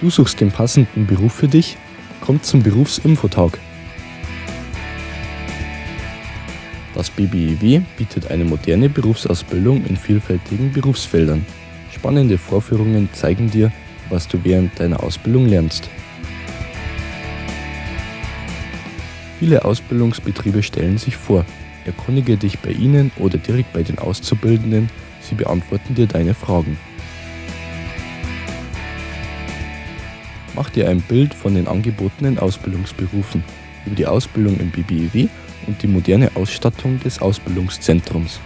Du suchst den passenden Beruf für dich? Komm zum Berufsinfotag. Das BBEW bietet eine moderne Berufsausbildung in vielfältigen Berufsfeldern. Spannende Vorführungen zeigen dir, was du während deiner Ausbildung lernst. Viele Ausbildungsbetriebe stellen sich vor. Erkundige dich bei ihnen oder direkt bei den Auszubildenden, sie beantworten dir deine Fragen. Mach dir ein Bild von den angebotenen Ausbildungsberufen, über die Ausbildung im BBEW und die moderne Ausstattung des Ausbildungszentrums.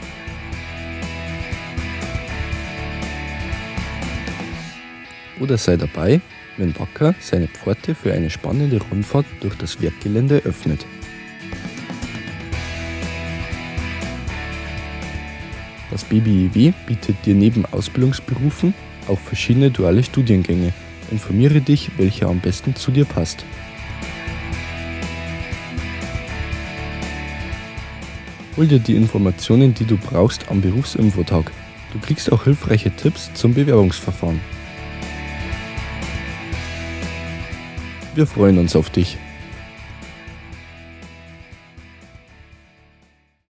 Oder sei dabei, wenn Wacker seine Pforte für eine spannende Rundfahrt durch das Werkgelände öffnet. Das BBIW bietet dir neben Ausbildungsberufen auch verschiedene duale Studiengänge. Informiere dich, welcher am besten zu dir passt. Hol dir die Informationen, die du brauchst am Berufsinfotag. Du kriegst auch hilfreiche Tipps zum Bewerbungsverfahren. Wir freuen uns auf dich.